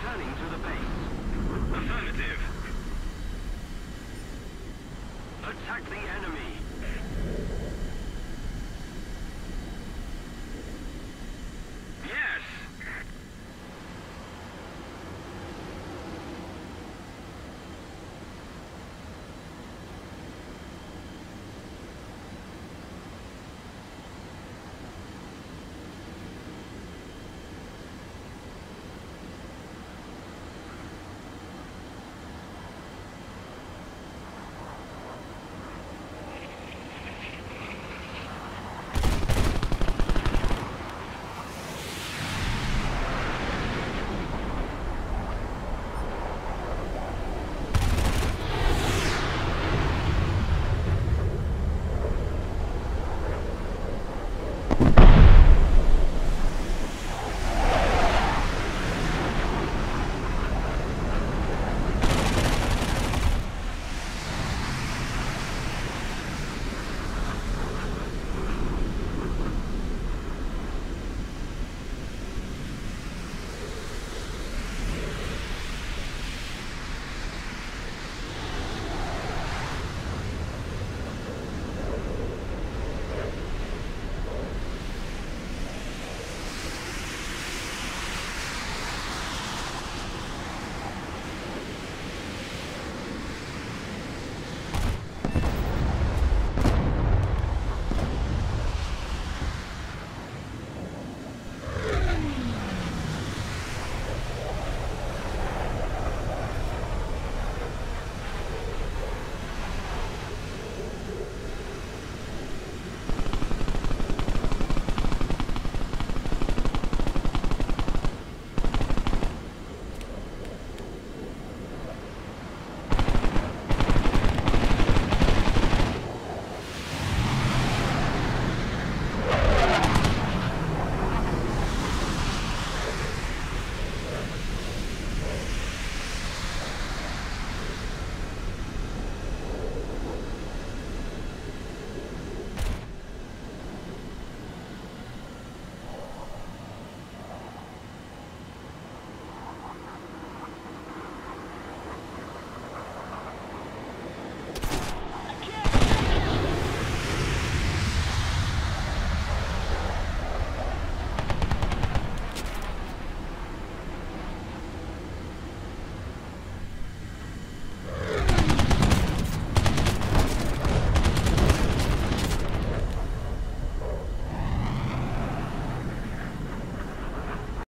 returning to the base. Affirmative. Attack the enemy.